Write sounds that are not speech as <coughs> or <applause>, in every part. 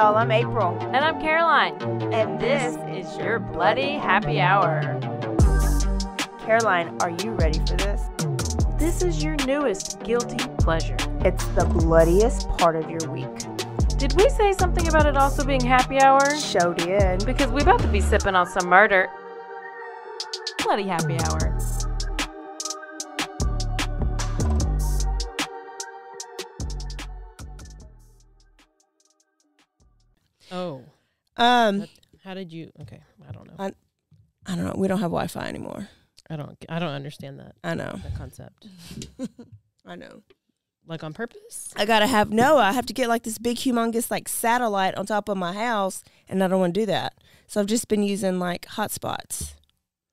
y'all. I'm April. And I'm Caroline. And this is your Bloody Happy Hour. Caroline, are you ready for this? This is your newest guilty pleasure. It's the bloodiest part of your week. Did we say something about it also being happy hour? Show did. Because we about to be sipping on some murder. Bloody happy hour. Um, How did you? Okay, I don't know. I, I don't know. We don't have Wi-Fi anymore. I don't. I don't understand that. I know. That concept. <laughs> I know. Like on purpose. I gotta have no. I have to get like this big, humongous like satellite on top of my house, and I don't want to do that. So I've just been using like hotspots.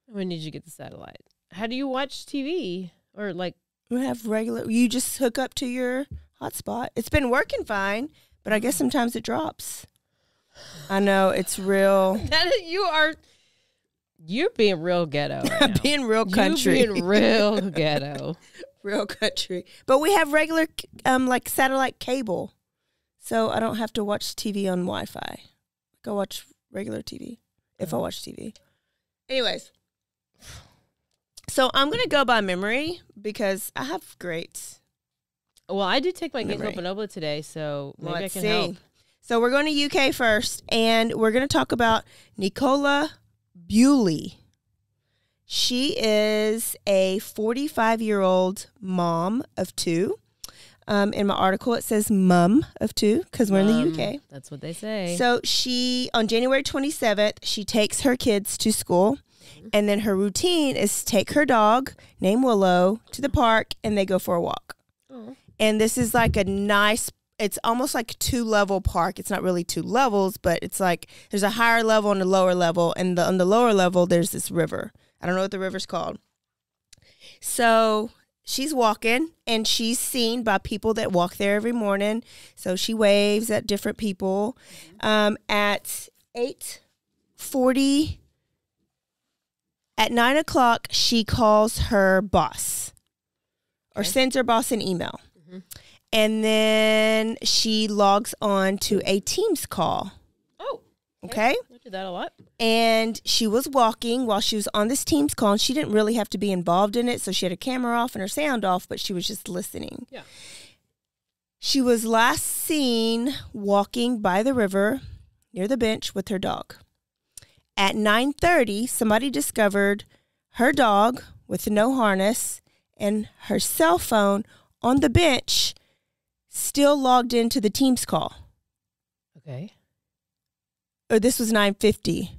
When did you get the satellite? How do you watch TV or like? We have regular. You just hook up to your hotspot. It's been working fine, but I guess sometimes it drops. I know it's real. <laughs> That is, you are. You're being real ghetto. Right <laughs> being real country. You're being real <laughs> ghetto. real country. But we have regular, um, like satellite cable, so I don't have to watch TV on Wi-Fi. Go watch regular TV if I watch TV. Anyways, so I'm gonna go by memory because I have great. Well, I did take my Memory. ginkgo biloba today, so maybe Let's I can see. help. So we're going to UK first, and we're going to talk about Nicola Bulley. She is a 45 year old mom of two. Um, in my article, it says mum of two because we're in the UK. That's what they say. So she, on January 27th, she takes her kids to school. And then her routine is take her dog named Willow to the park and they go for a walk. Oh. And this is like a nice, it's almost like two level park. It's not really two levels, but it's like there's a higher level and a lower level. And the, on the lower level, there's this river. I don't know what the river's called. So she's walking and she's seen by people that walk there every morning. So she waves at different people. Um, at eight forty, at nine o'clock, she calls her boss or Okay. sends her boss an email. Mhm. And then she logs on to a Teams call. oh, Okay. I do that a lot. And she was walking while she was on this Teams call, and she didn't really have to be involved in it. So she had her camera off and her sound off, but she was just listening. Yeah. She was last seen walking by the river near the bench with her dog. At 9:30, somebody discovered her dog with no harness and her cell phone on the bench still logged into the Teams call. Okay. or this was 950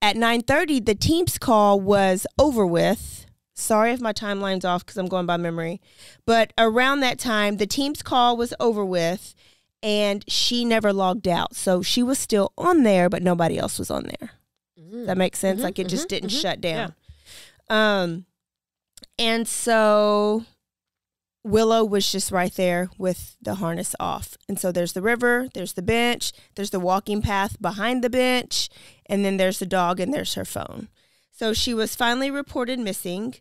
at 930 the team's call was over with. Sorry if my timeline's off because i'm going by memory. But around that time the team's call was over with and she never logged out. So she was still on there but nobody else was on there. Does that makes sense? Mhm, like it just mhm, didn't mhm. shut down. Um and so Willow was just right there with the harness off. And so there's the river, there's the bench, there's the walking path behind the bench, and then there's the dog and there's her phone. So she was finally reported missing.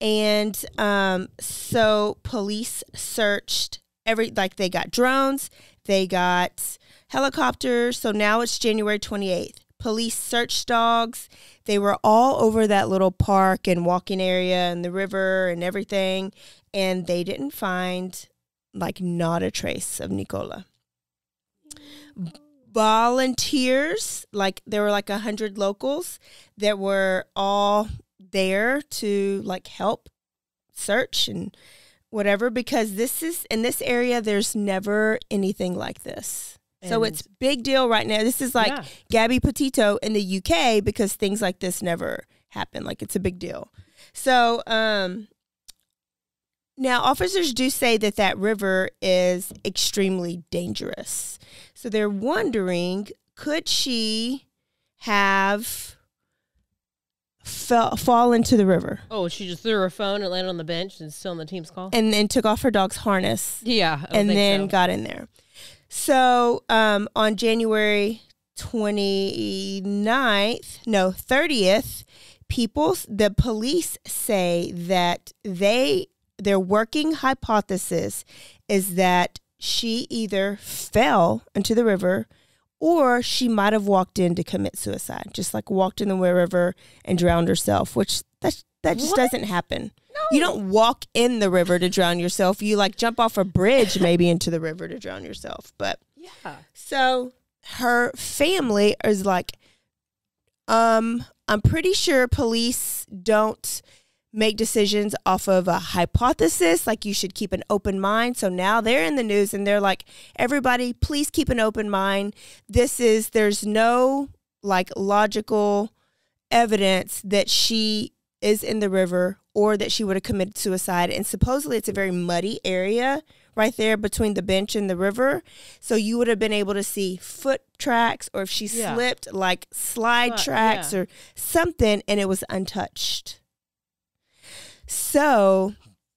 And um, so police searched every, like they got drones, they got helicopters. So now it's January 28th. Police search dogs. They were all over that little park and walking area and the river and everything. And they didn't find like not a trace of Nicola. Volunteers, like there were like a hundred locals that were all there to like help search and whatever because this is in this area there's never anything like this. So it's big deal right now. This is like Yeah. Gabby Petito in the UK because things like this never happen. Like it's a big deal. So, um, now officers do say that that river is extremely dangerous. So they're wondering could she have fell, fall into the river Oh, she just threw her phone and landed on the bench and still on the team's call. and then took off her dog's harness yeah, and then so. got in there. So um, on January 29th, no, 30th, people, the police say that they, their working hypothesis is that she either fell into the river or she might have walked in to commit suicide, just like walked in the river and drowned herself, which that that just What? doesn't happen. You don't walk in the river to drown yourself. You like jump off a bridge maybe into the river to drown yourself. But Yeah. so her family is like, um, I'm pretty sure police don't make decisions off of a hypothesis. Like you should keep an open mind. So now they're in the news and they're like, everybody, please keep an open mind. This is, there's no like logical evidence that she is in the river or that she would have committed suicide. And supposedly it's a very muddy area right there between the bench and the river. So you would have been able to see foot tracks or if she Yeah. slipped, like slide tracks yeah. or something, and it was untouched. So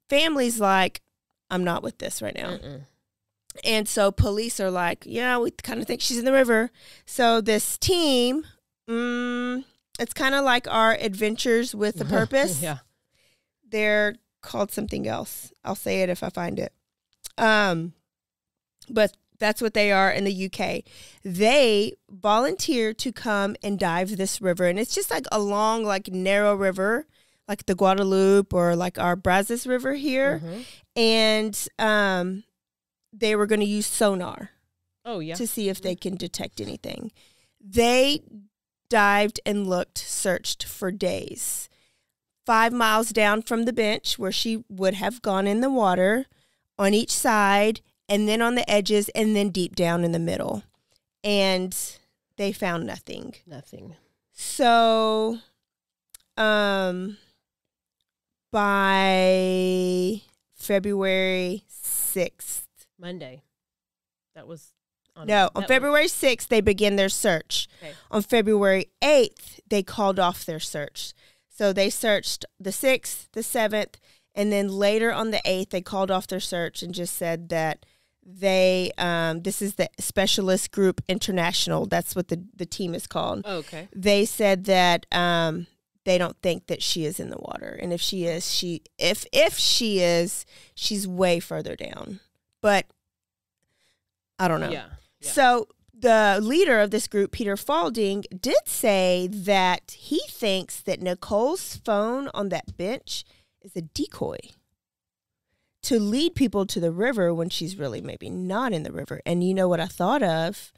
families like, I'm not with this right now. Mm-mm. And so police are like, yeah, we kind of think she's in the river. So this team, mm, it's kind of like our adventures with a <laughs> purpose. yeah. They're called something else. I'll say it if I find it. Um, but that's what they are in the UK. They volunteer to come and dive this river, and it's just like a long, like narrow river, like the Guadalupe or like our Brazos River here. Mhm. And um, they were going to use sonar Oh yeah. to see if they can detect anything. They dived and looked, searched for days. Five miles down from the bench where she would have gone in the water, on each side, and then on the edges, and then deep down in the middle. And they found nothing. Nothing. So, um, by February 6th, Monday. That was. On No, on February 6th, they begin their search. Okay. On February 8th, they called off their search. So they searched the 6th, the 7th, and then later on the 8th, they called off their search and just said that they, um, this is the Specialist Group International. That's what the, the team is called. Oh, okay. They said that um, they don't think that she is in the water. And if she is, she, if, if she is, she's way further down. But I don't know. Yeah. Yeah. So the leader of this group, Peter Faulding, did say that he thinks that Nicole's phone on that bench is a decoy to lead people to the river when she's really maybe not in the river. And you know what I thought of?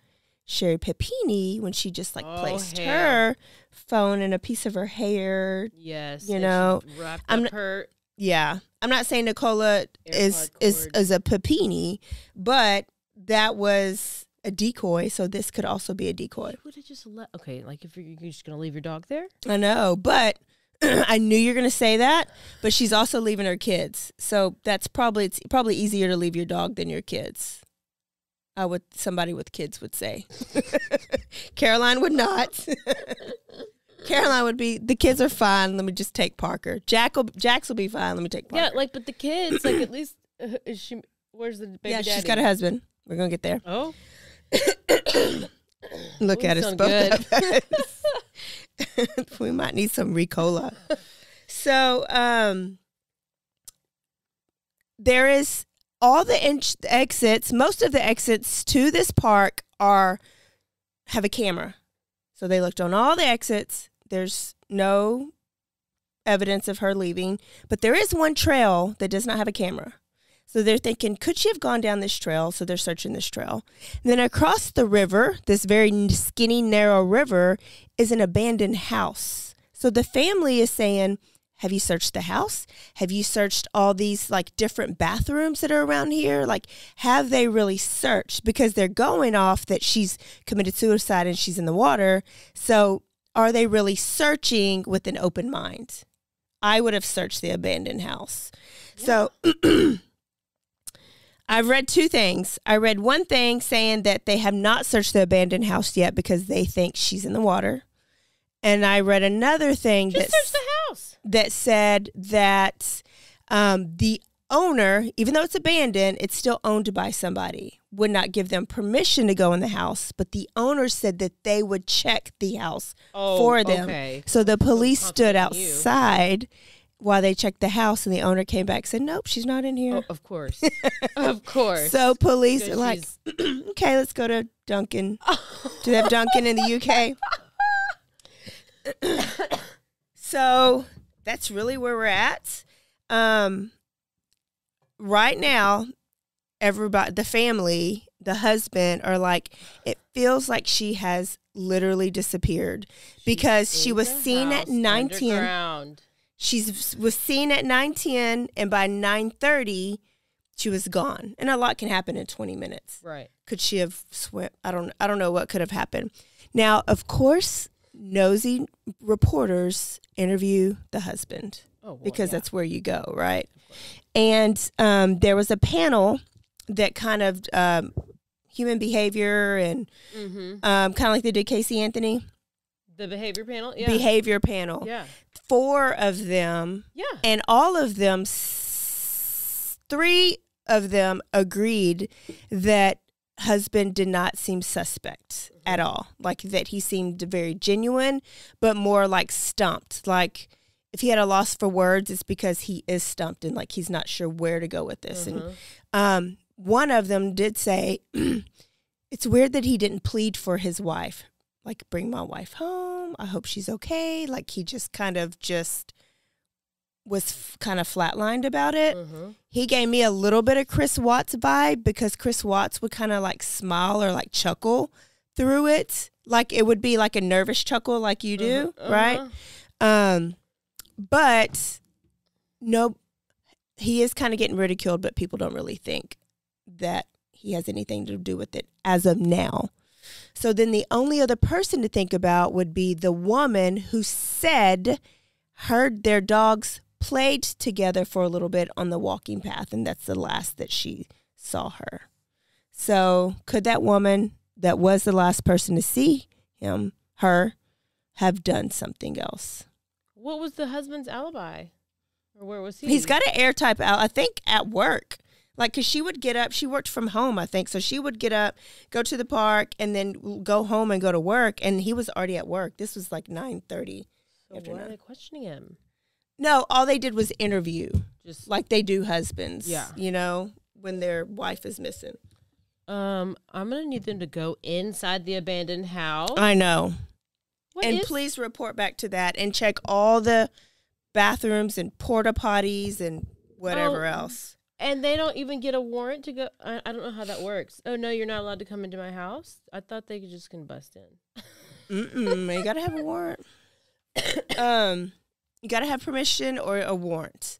Sherri Papini when she just like Oh, placed her phone in a piece of her hair. Yes. you know, wrapped I'm up n- her. Yeah. I'm not saying Nicola is AirPod is cord. is a Papini, but that was a decoy, so this could also be a decoy. Would have just let. Okay, like if you're, you're just gonna leave your dog there. I know, but <clears throat> I knew you're going to say that, but she's also leaving her kids. So that's probably it's probably easier to leave your dog than your kids. I would somebody with kids would say. <laughs> Caroline would not. <laughs> Caroline would be the kids are fine. Let me just take Parker. Jack will Jax will be fine. Let me take Parker. Yeah, like but the kids, like at least uh, is she? Where's the baby yeah, daddy? she's got a husband. We're gonna get there. Oh, <coughs> Look Ooh, at us both. of us. <laughs> <laughs> we might need some Ricola. So, um, there is all the exits. Most of the exits to this park are have a camera. So they looked on all the exits. There's no evidence of her leaving, but there is one trail that does not have a camera. So they're thinking, could she have gone down this trail? So they're searching this trail. And then across the river, this very skinny, narrow river, is an abandoned house. So the family is saying, have you searched the house? Have you searched all these like different bathrooms that are around here? Like, have they really searched? Because they're going off that she's committed suicide and she's in the water. So are they really searching with an open mind? I would have searched the abandoned house. So <clears throat> I've read two things. I read one thing saying that they have not searched the abandoned house yet because they think she's in the water. And I read another thing that search the house. that said that um, the owner, even though it's abandoned, it's still owned by somebody, would not give them permission to go in the house. But the owner said that they would check the house Oh, for them. okay. So the police stood outside. you. While they checked the house, and the owner came back and said, "Nope, she's not in here." Oh, of course. of <laughs> course. so police are like, <clears throat> "Okay, let's go to Dunkin'." <laughs> Do they have Dunkin' in the UK? <coughs> so that's really where we're at. Um, right now, everybody, the family, the husband, are like, it feels like she has literally disappeared because she was seen at house nine ten. underground. She's was seen at nine ten, and by nine thirty, she was gone. And a lot can happen in twenty minutes Right. could she have swim i don't i don't know what could have happened now of course nosy reporters interview the husband Oh, well, because yeah. that's where you go right and um, there was a panel that kind of um, human behavior and Mhm. um, kind of like they did casey anthony the behavior panel. Yeah. behavior panel Yeah. Four of them. Yeah. and all of them three of them agreed that husband did not seem suspect at all. Like that he seemed very genuine but more like stumped. Like if he had a loss for words it's because he is stumped and like he's not sure where to go with this. And Mhm. um, one of them did say <clears throat> it's weird that he didn't plead for his wife like bring my wife home i hope she's okay like he just kind of just was f- kind of flatlined about it Mhm. he gave me a little bit of chris watts vibe because chris watts would kind of like smile or like chuckle through it like it would be like a nervous chuckle like you do Mhm. right Uh-huh. um, but no, he is kind of getting ridiculed, but people don't really think that he has anything to do with it as of now. So then the only other person to think about would be the woman who said heard their dogs played together for a little bit on the walking path, and that's the last that she saw her. So could that woman that was the last person to see him, her, have done something else? What was the husband's alibi? Or where was he? He's got an air type out, I think, at work. Like, cause she would get up. She worked from home, I think. So she would get up, go to the park, and then go home and go to work. And he was already at work. This was like nine thirty. So after why are nine. they questioning him? No, all they did was interview, Just like they do husbands. Yeah. you know, when their wife is missing. um, I'm gonna need them to go inside the abandoned house. I know. What and is- please report back to that and check all the bathrooms and porta potties and whatever Oh. else. And they don't even get a warrant to go. I, I don't know how that works. Oh no, you're not allowed to come into my house. I thought they could just can bust in. Mm-mm, you gotta have a warrant. <coughs> um, you gotta have permission or a warrant.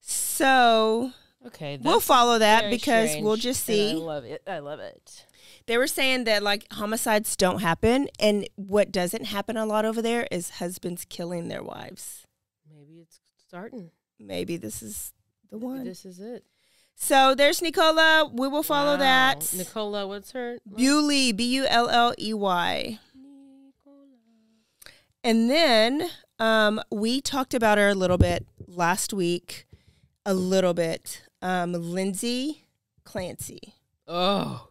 So Okay, we'll follow that because we'll just see. I love it. I love it. They were saying that like homicides don't happen, and what doesn't happen a lot over there is husbands killing their wives. Maybe it's starting. Maybe this is the Maybe one. This is it. So there's Nicola. We will follow Wow. that. Nicola, what's her? Bulley, B U L L E Y. Nicola. And then um, we talked about her a little bit last week, a little bit. Um, Lindsay Clancy. Oh,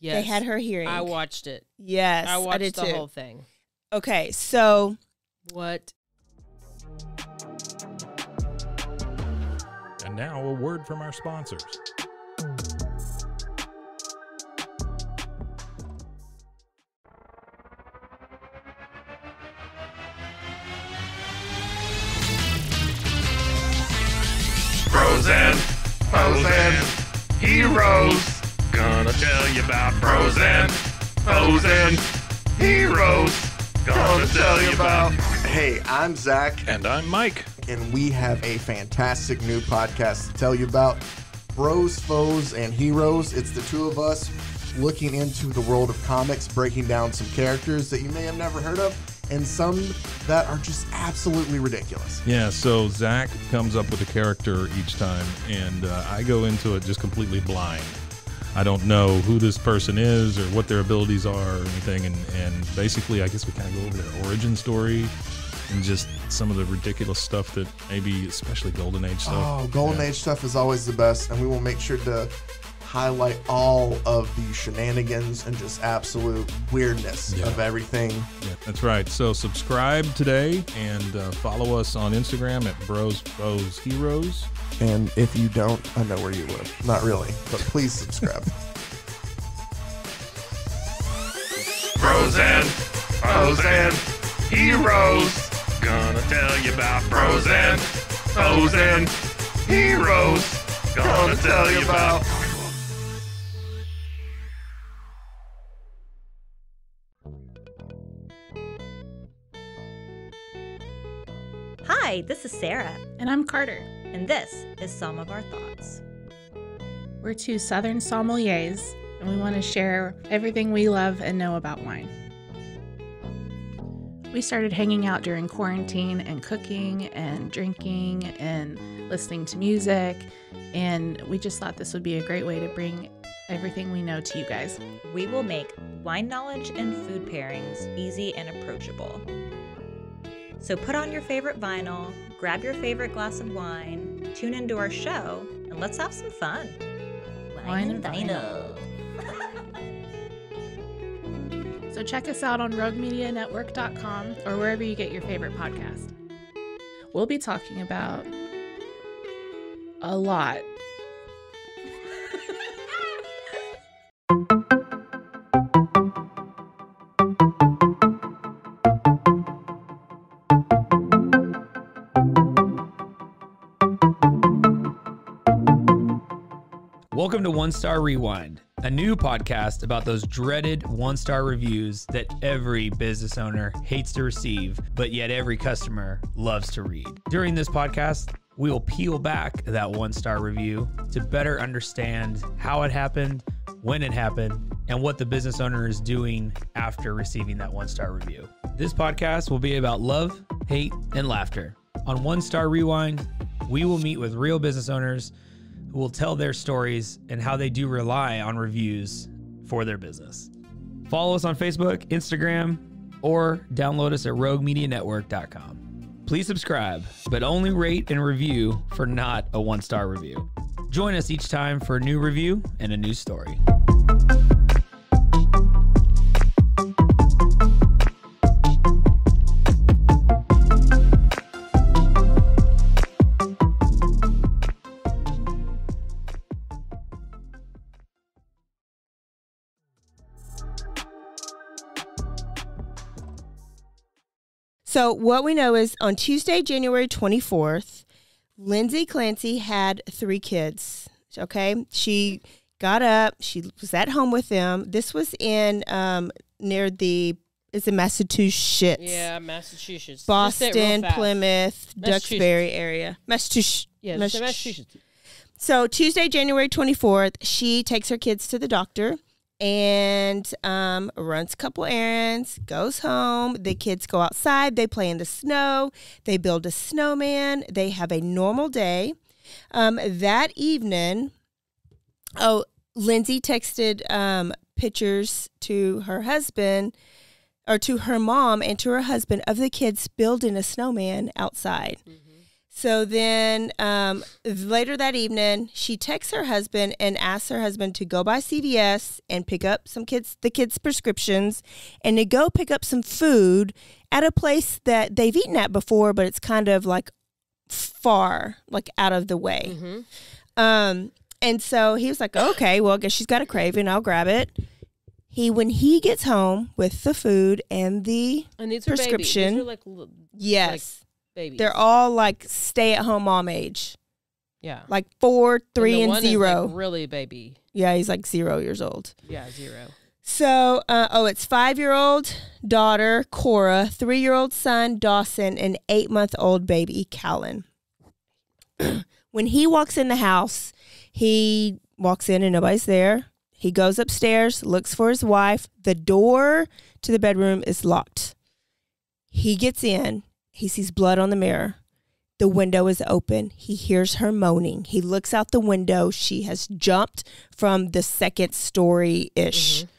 yes. They had her hearing. I watched it. Yes, I watched did the too. whole thing. Okay, so What? And now a word from our sponsors. Frozen, Frozen, heroes. Gonna tell you about Frozen, Frozen, heroes. Gonna tell you about. Hey, I'm Zach, And I'm Mike. And we have a fantastic new podcast to tell you about Bros, Foes, and Heroes. It's the two of us looking into the world of comics, breaking down some characters that you may have never heard of, and some that are just absolutely ridiculous. Yeah, so Zach comes up with a character each time, and uh, I go into it just completely blind. I don't know who this person is or what their abilities are or anything, and, and basically, I guess we kind of go over their origin story and just some of the ridiculous stuff that maybe, especially Golden Age stuff. Oh, Golden Yeah. Age stuff is always the best, and we will make sure to highlight all of the shenanigans and just absolute weirdness Yeah. of everything. Yeah, that's right. So subscribe today and uh, follow us on Instagram at Bros Foes Heroes. And if you don't, I know where you live. Not really, but please subscribe. <laughs> Bros and foes and heroes. Gonna tell you about frozen, frozen foes and heroes. Gonna tell you about. Hi, this is Sarah, And I'm Carter. and this is some of our thoughts. We're two Southern sommeliers, and we want to share everything we love and know about wine. We started hanging out during quarantine and cooking and drinking and listening to music, and we just thought this would be a great way to bring everything we know to you guys. We will make wine knowledge and food pairings easy and approachable. So put on your favorite vinyl, grab your favorite glass of wine, tune into our show, and let's have some fun. Wine and vinyl. So check us out on roguemedianetwork.com or wherever you get your favorite podcast. We'll be talking about a lot. Welcome to One Star Rewind, a new podcast about those dreaded one star reviews that every business owner hates to receive, but yet every customer loves to read. During this podcast, we will peel back that one star review to better understand how it happened, when it happened, and what the business owner is doing after receiving that one star review. This podcast will be about love, hate, and laughter. On One Star Rewind, we will meet with real business owners will tell their stories and how they do rely on reviews for their business. Follow us on Facebook, Instagram, or download us at roguemedianetwork.com. Please subscribe, but only rate and review for not a one star review. Join us each time for a new review and a new story. So what we know is on Tuesday, January 24th, Lindsay Clancy had three kids. Okay. She got up, she was at home with them. This was in um near the is it Massachusetts? Yeah, Massachusetts. Just say it real Boston. Plymouth, Duxbury area. Massachusetts. Yeah, Massachusetts. So Tuesday, January 24th, she takes her kids to the doctor and um, runs a couple errands, goes home. The kids go outside, they play in the snow, they build a snowman, they have a normal day. Um, that evening, oh, Lindsay texted um, pictures to her husband or to her mom and to her husband of the kids building a snowman outside. So then um, later that evening, she texts her husband and asks her husband to go by CVS and pick up some kids, the kids' prescriptions, and to go pick up some food at a place that they've eaten at before, but it's kind of like far, like out of the way. Um, and so he was like, okay, well, I guess she's got a craving. I'll grab it. He, when he gets home with the food and the And these are Prescription. Babies. These are like yes, babies. they're all like stay at home mom age, yeah. like four, three, and, is, zero. like, really baby. yeah, he's like zero years old. Yeah, zero. So, uh, oh, it's five year old daughter, Cora, three year old son, Dawson, and eight month old baby, Callan. <clears throat> when he walks in the house, he walks in and nobody's there. He goes upstairs, looks for his wife. The door to the bedroom is locked. He gets in, he sees blood on the mirror. The window is open. He hears her moaning. He looks out the window. She has jumped from the second story ish. Mm-hmm.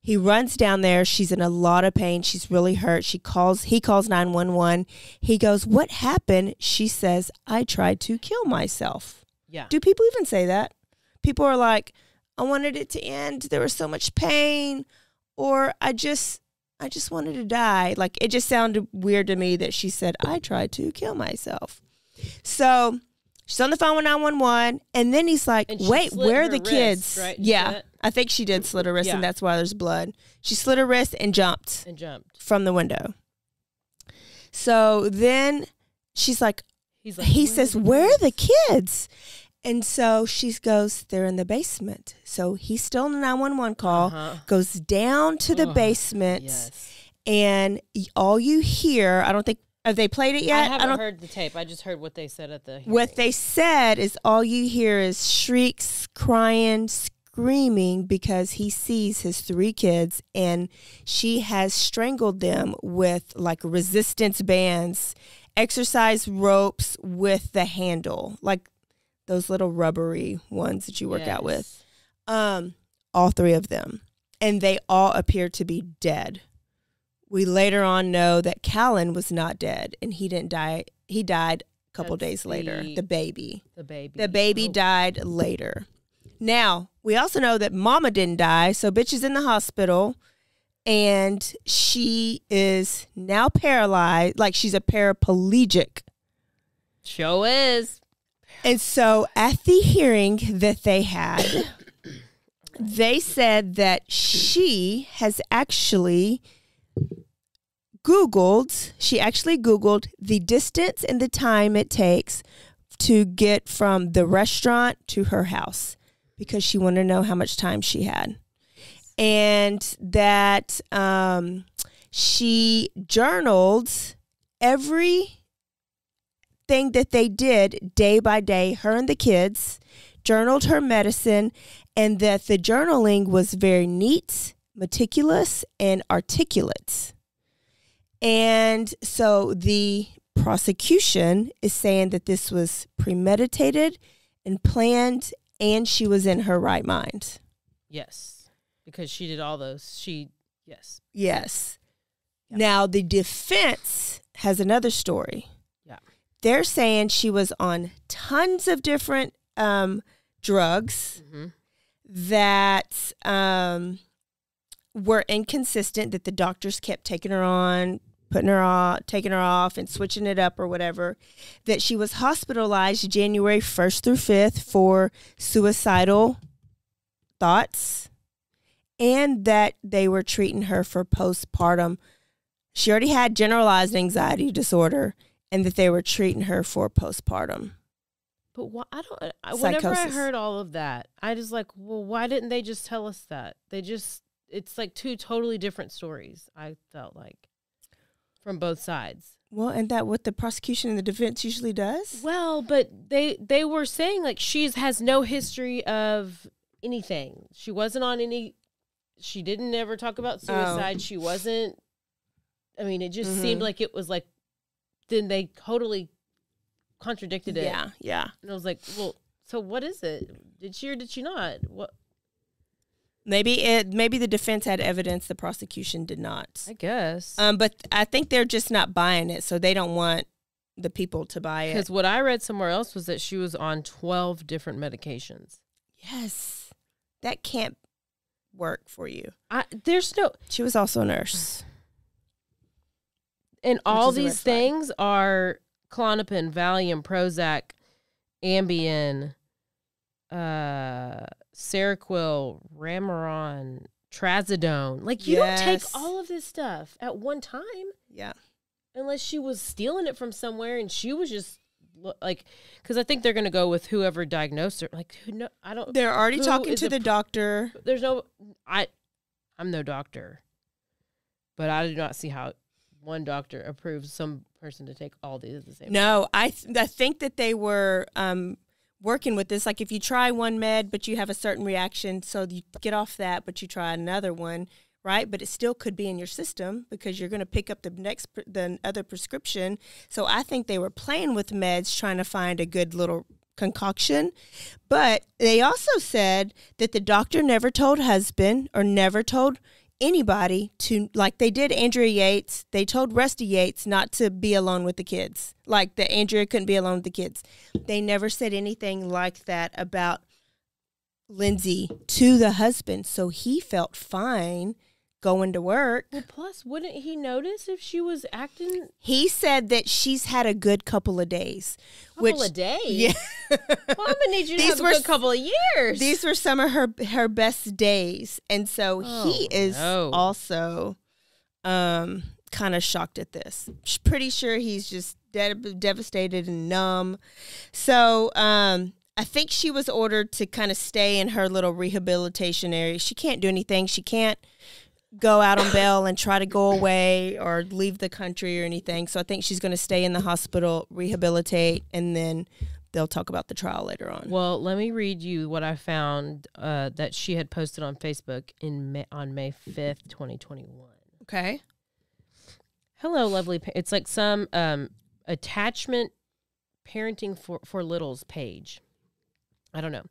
He runs down there. She's in a lot of pain. She's really hurt. She calls, he calls 911. He goes, What happened? She says, I tried to kill myself. Yeah. Do people even say that? People are like, I wanted it to end. There was so much pain, or I just I just wanted to die. Like it just sounded weird to me that she said I tried to kill myself. So she's on the phone with 911 and then he's like, "Wait, where are the wrist, kids?" right? Yeah. I think she did mm-hmm. slit her wrist and that's why there's blood. She slit her wrist and jumped and jumped. from the window. So then she's like, He's like, he "Where says, Where are the kids?" And so she goes, They're in the basement. So he's still on a 911 call, Uh-huh. goes down to the Ugh, basement, Yes. and all you hear, I don't think, have they played it yet? I haven't don't, heard the tape. I just heard what they said at the. what they said is all you hear is shrieks, crying, screaming because he sees his three kids and she has strangled them with like resistance bands, exercise ropes with the handle, like those little rubbery ones that you work out with. Um, all three of them, and they all appear to be dead. We later on know that Callan was not dead, and he didn't die. He died a couple That's days later. the- The baby, The baby. the baby Oh, died later. Now we also know that Mama didn't die, so bitch is in the hospital, and she is now paralyzed. Like she's a paraplegic. Show is. And so at the hearing that they had, they said that she has actually Googled, she actually Googled the distance and the time it takes to get from the restaurant to her house because she wanted to know how much time she had. And that um, she journaled every thing that they did day by day, her and the kids, journaled her medicine, and that the journaling was very neat, meticulous, and articulate. And so the prosecution is saying that this was premeditated and planned, and she was in her right mind. Yes, because she did all those. She yes. Yes. Now, the defense has another story. They're saying she was on tons of different um, drugs hmm that um, were inconsistent, that the doctors kept taking her on, putting her off, taking her off, and switching it up or whatever. That she was hospitalized January 1st through 5th for suicidal thoughts, and that they were treating her for postpartum. She already had generalized anxiety disorder, and that they were treating her for postpartum. But why, I don't. I, whenever I heard all of that, I just like, well, why didn't they just tell us that? They just. It's like two totally different stories. I felt like from both sides. Well, and that what the prosecution and the defense usually does? Well, but they they were saying like she has no history of anything. She wasn't on any. She didn't ever talk about suicide. She wasn't. I mean, it just seemed Mhm. like it was like. Then they totally contradicted it. Yeah, yeah. And I was like, well, so what is it? Did she or did she not? What? Maybe it maybe the defense had evidence the prosecution did not. I guess. Um, but I think they're just not buying it, so they don't want the people to buy it. Because what I read somewhere else was that she was on 12 different medications. Yes, that can't work for you. I, there's no, She was also a nurse. And all is a red these things are Klonopin, Valium, Prozac, Ambien, uh, Seroquel, Remeron, Trazodone. Like you don't take all of this stuff at one time Yeah, unless she was stealing it from somewhere and she was just like, because I think they're gonna go with whoever diagnosed her. Like, who know? I don't. they're already talking to the pr- doctor. there's no I I'm no doctor. But I do not see how one doctor approves some person to take all these at the same time. No, I th- I think that they were um, working with this. Like if you try one med, but you have a certain reaction, so you get off that, but you try another one, right? But it still could be in your system because you're going to pick up the next the other prescription. So I think they were playing with meds, trying to find a good little concoction. But they also said that the doctor never told husband or never told anybody to like they did Andrea Yates. They told Rusty Yates not to be alone with the kids. Like that Andrea couldn't be alone with the kids. They never said anything like that about Lindsay to the husband, so he felt fine going to work. Well, plus, wouldn't he notice if she was acting He said that she's had a good couple of days. a which, couple of days? Yeah. <laughs> Well, I'm gonna need you to These have a were good couple of years. These were some of her her best days, and so he Oh, is no. also um kind of shocked at this. Pretty sure he's just de- devastated and numb. So um I think she was ordered to kind of stay in her little rehabilitation area. She can't do anything. She can't go out on bail and try to go away or leave the country or anything. So I think she's going to stay in the hospital, rehabilitate, and then they'll talk about the trial later on. Well, let me read you what I found uh, that she had posted on Facebook in May, on May fifth, twenty twenty one. Okay. Hello, lovely. It's like some um, attachment parenting for for littles page. I don't know.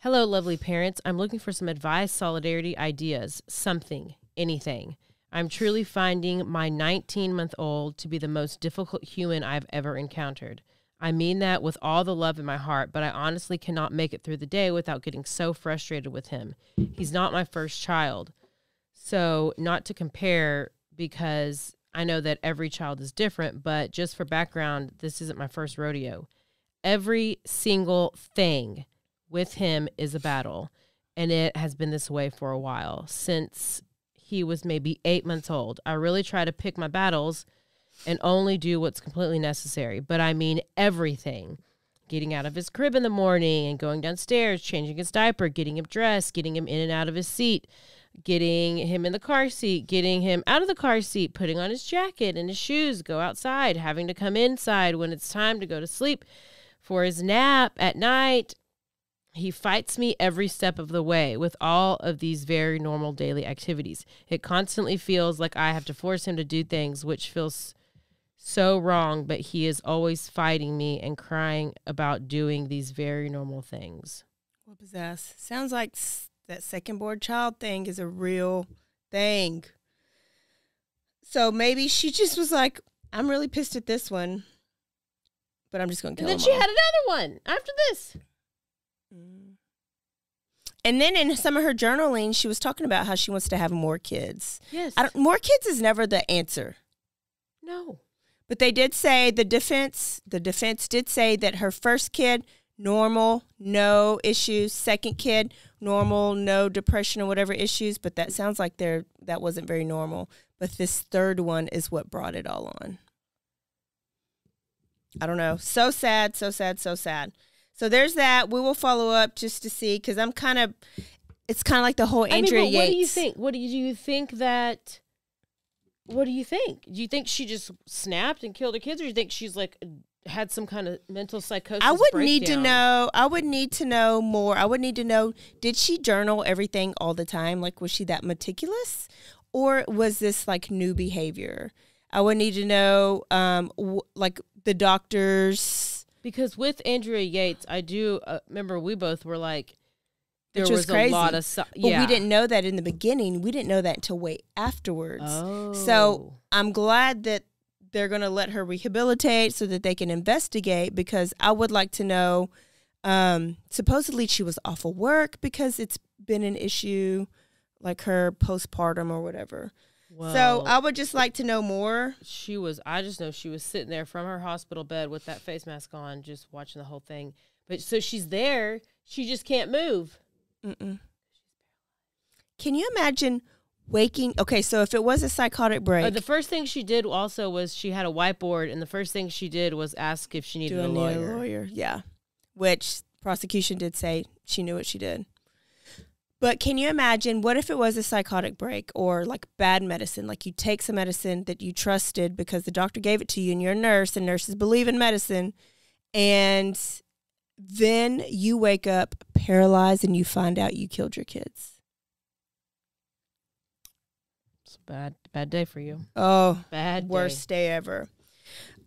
Hello, lovely parents. I'm looking for some advice, solidarity, ideas, something, anything. I'm truly finding my 19 month old to be the most difficult human I've ever encountered. I mean that with all the love in my heart, but I honestly cannot make it through the day without getting so frustrated with him. He's not my first child. So, not to compare because I know that every child is different, but just for background, this isn't my first rodeo. Every single thing with him is a battle, and it has been this way for a while since he was maybe eight months old. I really try to pick my battles and only do what's completely necessary, but I mean everything. Getting out of his crib in the morning and going downstairs, changing his diaper, getting him dressed, getting him in and out of his seat, getting him in the car seat, getting him out of the car seat, putting on his jacket and his shoes, go outside, having to come inside when it's time to go to sleep for his nap at night. He fights me every step of the way with all of these very normal daily activities. It constantly feels like I have to force him to do things, which feels so wrong, but he is always fighting me and crying about doing these very normal things. What possess? Sounds like that second board child thing is a real thing. So maybe she just was like, I'm really pissed at this one, but I'm just going to kill him. And then she all." had another one after this. Mm. And then in some of her journaling, she was talking about how she wants to have more kids. Yes. I don't, more kids is never the answer. no. But they did say the defense, the defense did say that her first kid, normal, no issues. Second kid, normal, no depression or whatever issues. But that sounds like they're that wasn't very normal. But this third one is what brought it all on. I don't know. So sad, so sad, so sad. So there's that. We will follow up just to see because I'm kind of. It's kind of like the whole I mean, Andrea what do you think? What do you, do you think that? What do you think? Do you think she just snapped and killed her kids, or do you think she's like had some kind of mental psychosis? I would need to know. I would need to know more. I would need to know. Did she journal everything all the time? Like, was she that meticulous, or was this like new behavior? I would need to know, um, w- like the doctors. Because with Andrea Yates, I do uh, remember we both were like, there Which was, was crazy. a lot of si- But we didn't know that in the beginning. We didn't know that until way afterwards. Oh, So I'm glad that they're going to let her rehabilitate so that they can investigate because I would like to know. Um, supposedly she was off of work because it's been an issue, like her postpartum or whatever. So I would just like to know more. she was. I just know she was sitting there from her hospital bed with that face mask on, just watching the whole thing. But so she's there. She just can't move. Mm-mm. Can you imagine waking? Okay, so if it was a psychotic break, Uh, the first thing she did also was she had a whiteboard, and the first thing she did was ask if she needed a lawyer. a lawyer? Yeah, which prosecution did say she knew what she did. But can you imagine what if it was a psychotic break or like bad medicine? Like you take some medicine that you trusted because the doctor gave it to you and you're a nurse and nurses believe in medicine. And then you wake up paralyzed and you find out you killed your kids. It's a bad, bad day for you. Oh, Bad worst day ever.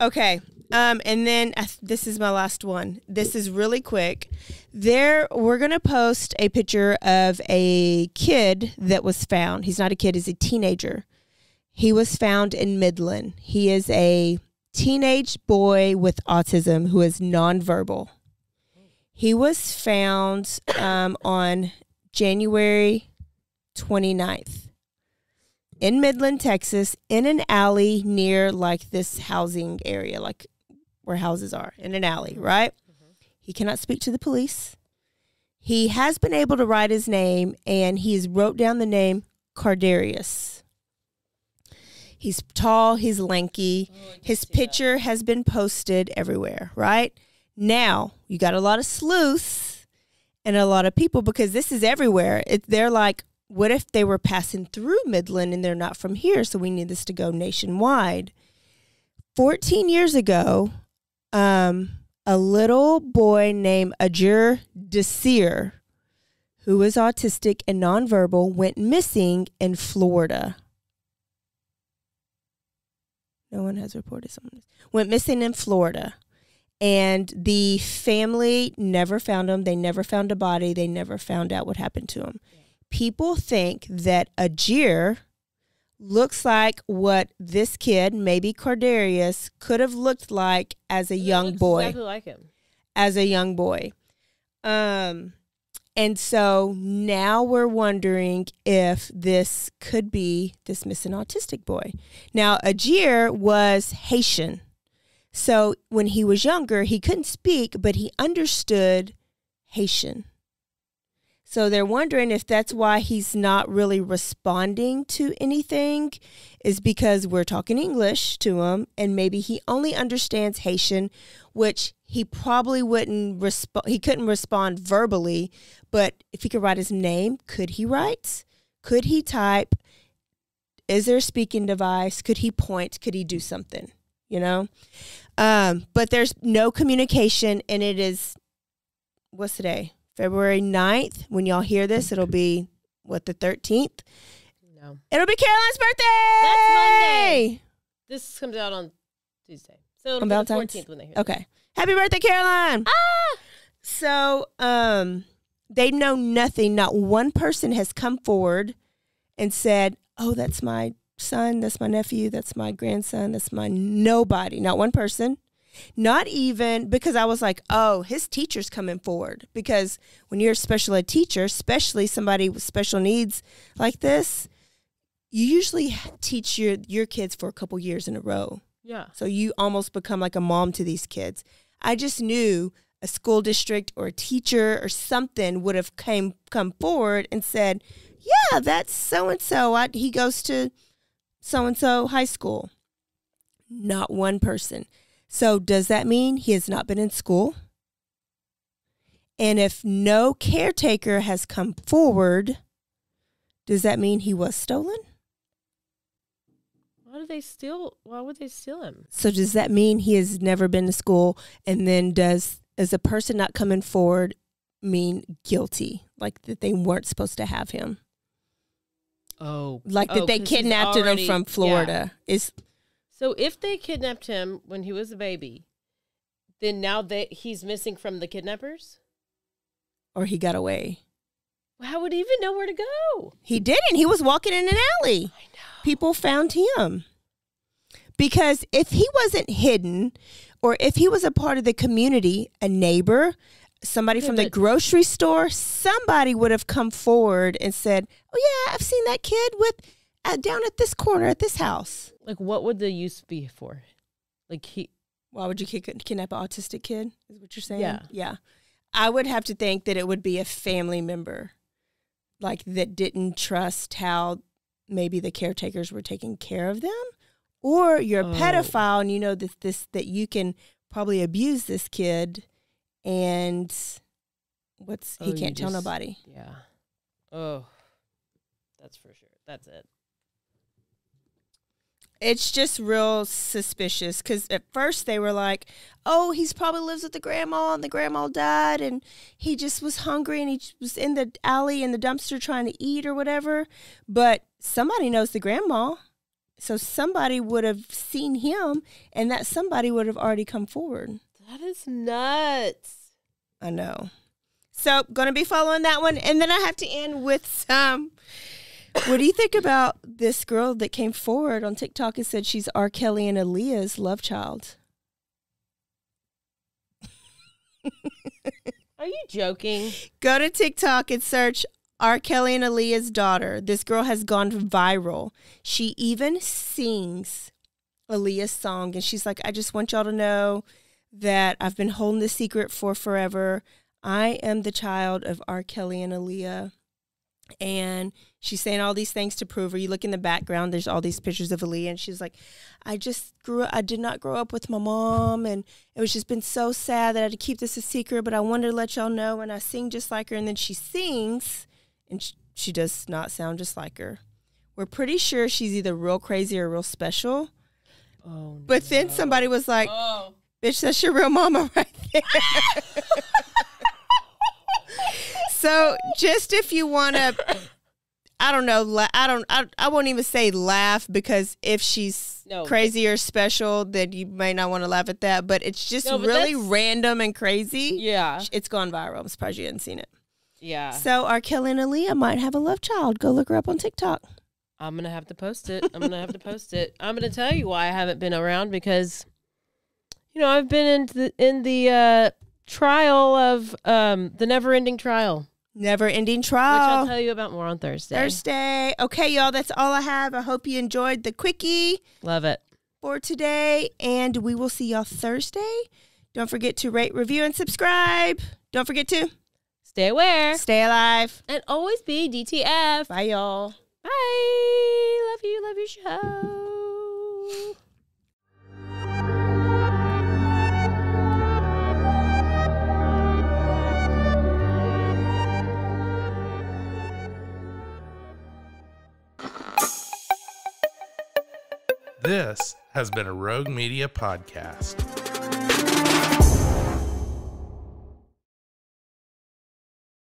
Okay. Um, and then uh, this is my last one. This is really quick. There, we're gonna post a picture of a kid that was found. He's not a kid; he's a teenager. He was found in Midland. He is a teenage boy with autism who is nonverbal. He was found um, on January 29th in Midland, Texas, in an alley near like this housing area, like where houses are, in an alley, right? He cannot speak to the police. He has been able to write his name, and he's wrote down the name Cardarius. He's tall, he's lanky. His picture has been posted everywhere, right? Now, you got a lot of sleuths and a lot of people because this is everywhere. It, they're like, what if they were passing through Midland and they're not from here? So we need this to go nationwide. 14 years ago, um, a little boy named Adji Desir, who was autistic and nonverbal, went missing in Florida. No one has reported someone went missing in Florida. And the family never found him. They never found a body. They never found out what happened to him. People think that Adji looks like what this kid, maybe Cardarius, could have looked like as a young boy Exactly like him. as a young boy. Um, and so now we're wondering if this could be this missing autistic boy. Now, Adji was Haitian. So when he was younger, he couldn't speak, but he understood Haitian. So they're wondering if that's why he's not really responding to anything, is because we're talking English to him, and maybe he only understands Haitian, which he probably wouldn't respond. He couldn't respond verbally, but if he could write his name, could he write? Could he type? Is there a speaking device? Could he point? Could he do something? You know, um, but there's no communication, and it is what's today? February 9th. When y'all hear this, it'll be what the 13th. No. It'll be Caroline's birthday. That's Monday. This comes out on Tuesday. So it'll On be the Valentine's? 14th when they hear Okay. Happy birthday, Caroline. Ah! So, um, they know nothing. Not one person has come forward and said, "Oh, that's my son. That's my nephew. That's my grandson. That's my nobody." Not one person. Not even because I was like, "Oh, his teacher's coming forward." Because when you're a special ed teacher, especially somebody with special needs like this, you usually teach your your kids for a couple years in a row. Yeah. So you almost become like a mom to these kids. I just knew a school district or a teacher or something would have came come forward and said, "Yeah, that's so and so. He goes to so and so high school." Not one person. So does that mean he has not been in school? And if no caretaker has come forward, does that mean he was stolen? Why do they steal? Why would they steal him? So does that mean he has never been to school? And then does does a person not coming forward mean guilty, like that they weren't supposed to have him, Oh, like oh, that they oh, 'cause he's kidnapped him already- from yeah. Florida? Is So if they kidnapped him when he was a baby, then now that he's missing from the kidnappers, or he got away? how would he even know where to go? He didn't. He was walking in an alley. I know. People found him because if he wasn't hidden, or if he was a part of the community, a neighbor. Somebody Yeah, from the grocery store, somebody would have come forward and said, "Oh yeah, I've seen that kid with uh, down at this corner at this house." Like, what would the use be for? Like he, Why would you kidnap an autistic kid? Is what you're saying? Yeah. Yeah. I would have to think that it would be a family member, like that didn't trust how maybe the caretakers were taking care of them, or you're a Oh. pedophile and you know that this that you can probably abuse this kid, and what's he Oh, you can't tell just- nobody. yeah. Oh, that's for sure. That's it. It's just real suspicious because at first they were like, "Oh, he's probably lives with the grandma, and the grandma died, and he just was hungry, and he was in the alley in the dumpster trying to eat or whatever." But somebody knows the grandma, so somebody would have seen him, and that somebody would have already come forward. That is nuts. I know. So, gonna be following that one, and then I have to end with some. What do you think about this girl that came forward on TikTok and said she's R. Kelly and Aaliyah's love child? Are you joking? Go to TikTok and search R. Kelly and Aaliyah's daughter. This girl has gone viral. She even sings Aaliyah's song, and she's like, I just want y'all to know that I've been holding this secret for forever. I am the child of R. Kelly and Aaliyah. And she's saying all these things to prove her. You look in the background, there's all these pictures of Aaliyah, and she's like, I just grew up, I did not grow up with my mom, and it was just been so sad that I had to keep this a secret, but I wanted to let y'all know, and I sing just like her. And then she sings, and she, she does not sound just like her. We're pretty sure she's either real crazy or real special. Oh, But then somebody was like, oh. bitch, that's your real mama right there. <laughs> <laughs> so just if you want to, I don't know, I don't, I, I won't even say laugh because if she's No, crazy or special, then you may not want to laugh at that. But it's just No, but really random and crazy. Yeah. It's gone viral. I'm surprised you hadn't seen it. Yeah. So R. Kelly and Aaliyah might have a love child. Go look her up on TikTok. I'm gonna have to post it. I'm gonna have to post it. I'm gonna tell you why I haven't been around because, you know, I've been in the in the uh, trial of um, the never ending trial, Never ending trial. which I'll tell you about more on Thursday. Thursday. Okay, y'all, that's all I have. I hope you enjoyed the quickie. Love it. for today, and we will see y'all Thursday. Don't forget to rate, review, and subscribe. Don't forget to Stay aware stay alive. and always be DTF. Bye, y'all. Bye. Love you. Love your show. This has been a Rogue Media podcast.